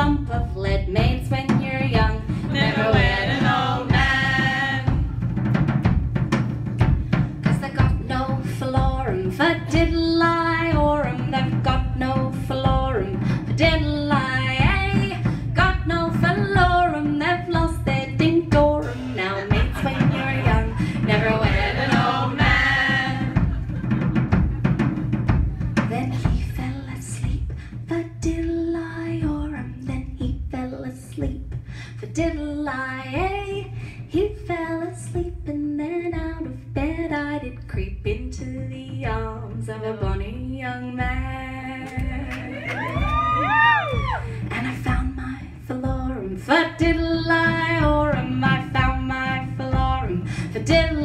lump of lead mates when you're young. Never wed an old man. Cause they got no phalorum for diddle I or they've got no phalorum for diddle I got no phalorum eh? they've lost their dinkorum now mates when you're young. Never wed An old man. Then he fell asleep for diddle diddle I eh? he fell asleep and then out of bed I did creep into the arms of a bonny young man. And I found my phalorum for diddle I or um, I found my phalorum for diddle